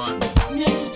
yeah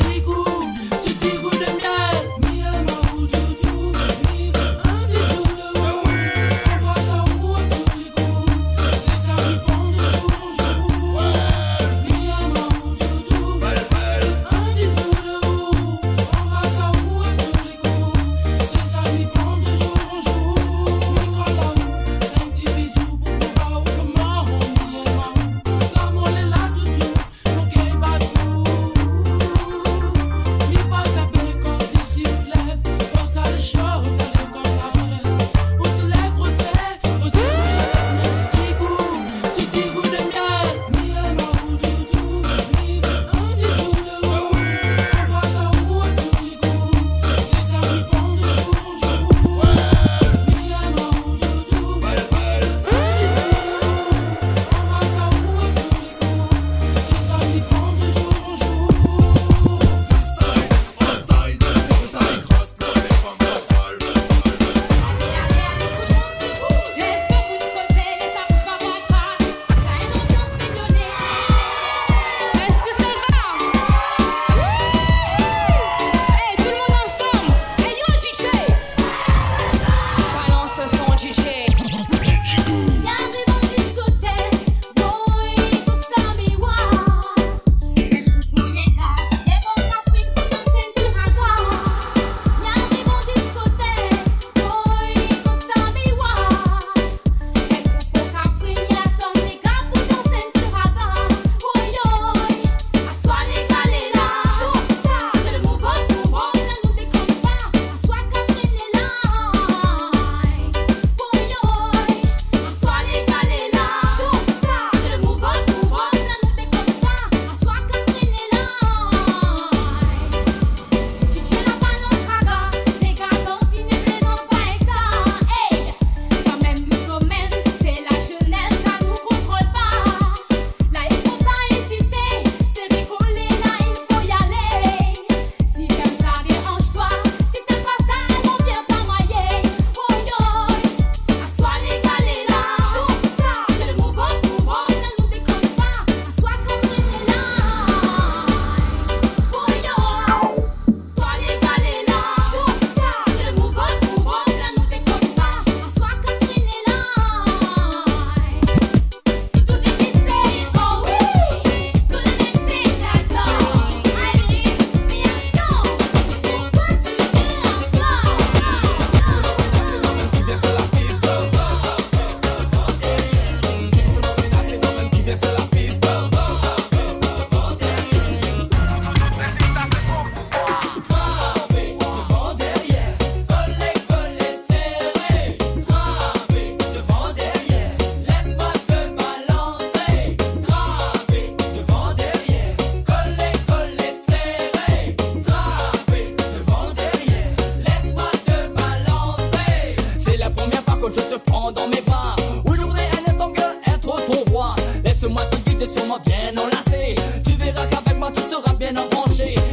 bien.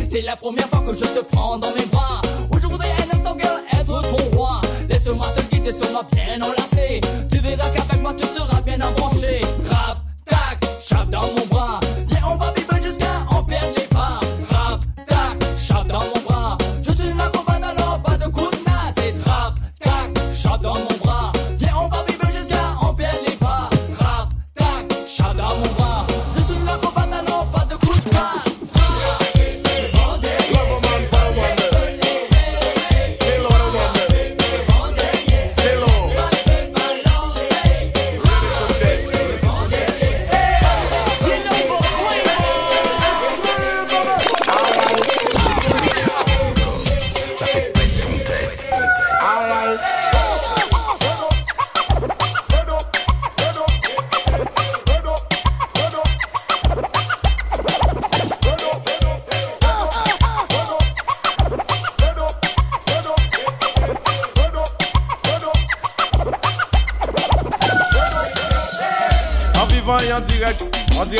C'est la première fois que je te prends dans mes bras. Voudrais un instant que être ton roi. Laisse-moi te guider sur moi bien enlacé. Tu verras qu'avec moi tu seras bien embranché.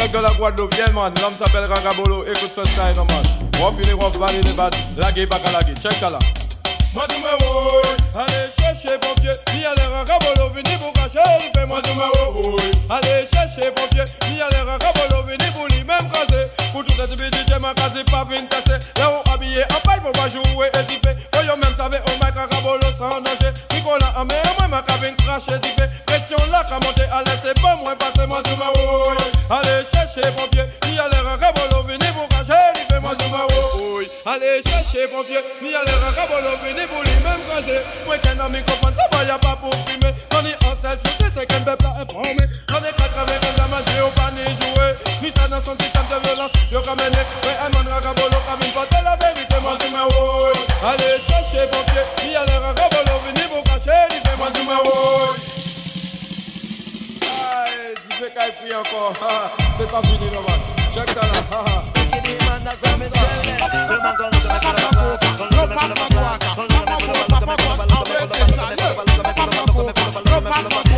Direct de la Guadeloupe, yeah man, l'homme s'appelle Ragabolo, écoute ce style, no man. On finit, on va aller les bad, laguer, pas qu'à laguer, check là. Moi me oui, allez chercher pompier, ni aller Ragabolo, vini pour cacher, il fait moi oui, allez chercher pompier, ni aller Ragabolo, vini pour lui même casser, pour tout cette vie DJ ma case pas vine casser, là on habillé en paille pour pas jouer et typer, yo même savez au mic Ragabolo sans danger, Nicolas mer, moi ma cabine crache et typer, pression là qu'à monter, allez c'est pas moi allez chercher pompier, ni aller Ragabolo, vini pour cacher, il fait moi tu me oui, allez chercher pompier, ni aller Ragabolo, vini pour lui même casser, moi qu'un ami comprend ça va y'a pas pour primer, on est en sais c'est qu'un peuple informé, loco, soy pa' Miniroman, check that out, Ropa, ropa,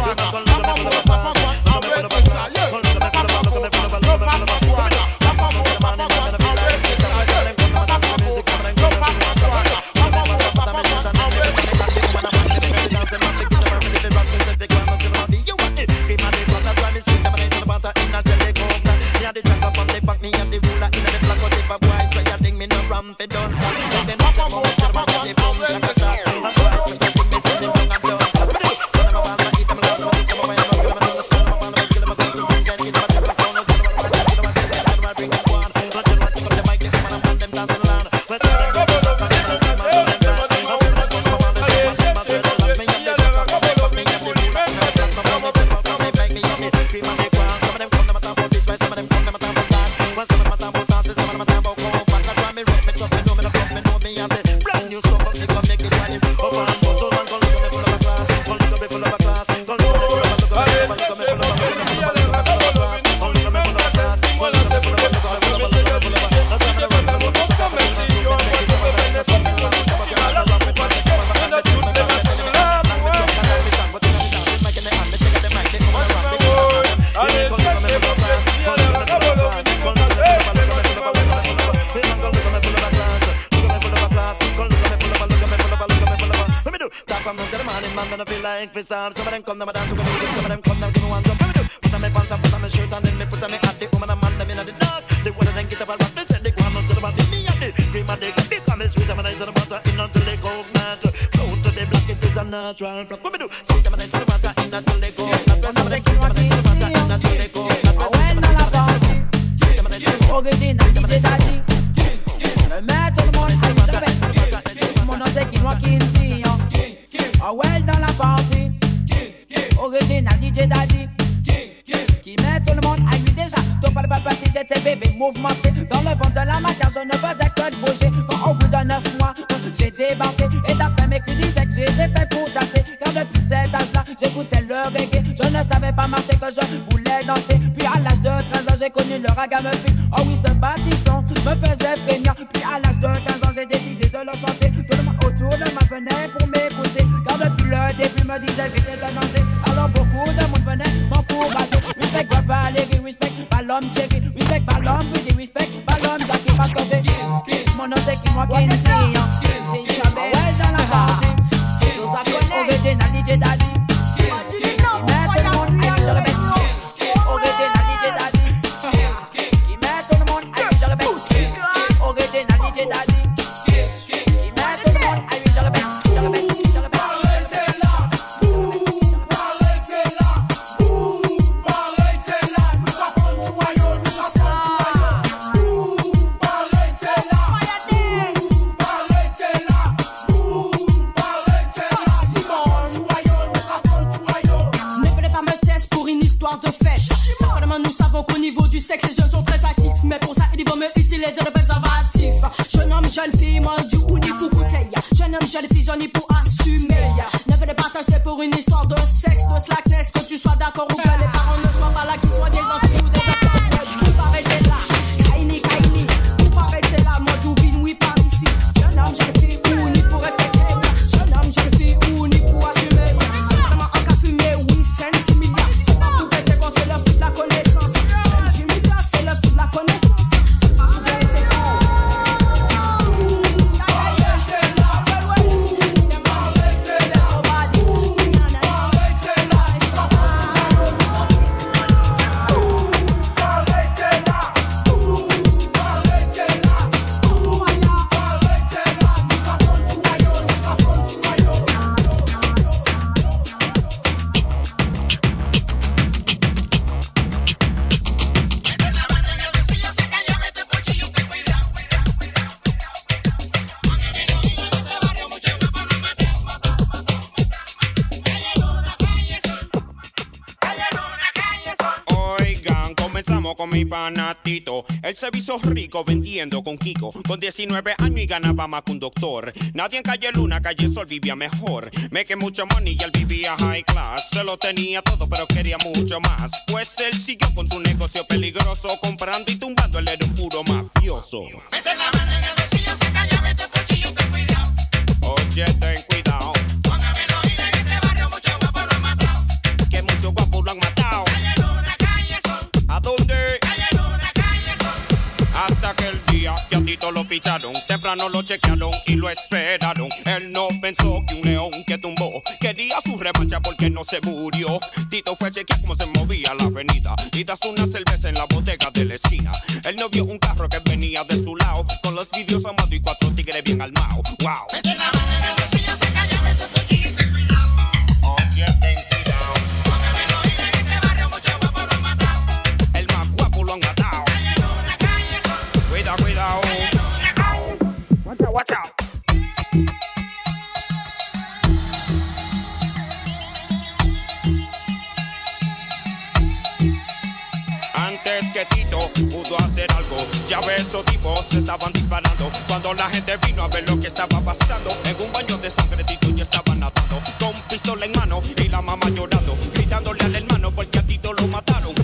of them come, a dance to the music. Some of them come, them give me one jump. Let me do. Put on my pants and put on my shirt and then me put on my hat. The woman and man them inna the dance. The one of them get up and rock. They say they go on to the body. Me and the cream and the coffee come in sweet. I'm a nice and the butter in until they go mad. Down to the black, it is a natural. What me do? Sweet, I'm a nice and the butter in until they go mad. A nice and the butter in until they go mad. Original DJ Daddy Dans le vent de la matière je ne faisais que de bouger. Quand au bout de neuf mois j'ai débarqué. Et d'après mes cris disaient que j'étais fait pour chasser. Car depuis cet âge là j'écoutais le reggae. Je ne savais pas marcher que je voulais danser. Puis à l'âge de 13 ans j'ai connu le ragamuffin Oh oui ce bâtisson me faisait frémir. Puis à l'âge de 15 ans j'ai décidé de le chanter. Tout le monde autour de moi venait pour m'écouter. Car depuis le début me disait j'étais un danger Alors beaucoup de monde venait ballon check it. Respect ballon, pretty respect. Ballon, ça qui passe comme c'est Mon nom c'est qui moi qui sais que les jeunes sont très actifs, mais pour ça, ils vont me utiliser de préservatifs. Jeune homme, jeune fille, moi, du ou ni pour goûter. Jeune homme, jeune fille, j'en ai pour assumer. Ne fais pas pour une histoire de sexe, de slackness, que tu sois d'accord ou pas. Él se viso rico vendiendo con Kiko. Con 19 años y ganaba más que un doctor. Nadie en calle Luna, calle Sol vivía mejor. Me que mucho money y él vivía high class. Se lo tenía todo, pero quería mucho más. Pues él siguió con su negocio peligroso. Comprando y tumbando, él era un puro mafioso. Mete la mano en el bolsillo, saca llave, tu cuchillo, ten cuidado. Oye, ten cuidado. Temprano lo chequearon y lo esperaron. Él no pensó que un león que tumbó quería su revancha porque no se murió. Tito fue a chequear cómo se movía la avenida y das una cerveza en la bodega de la esquina. Él no vio un carro que venía de su lado con los vídeos amados y cuatro Cuando la gente vino a ver lo que estaba pasando, en un baño de sangre Tito ya estaba nadando. Con pistola en mano y la mamá llorando, gritándole al hermano porque a Tito lo mataron.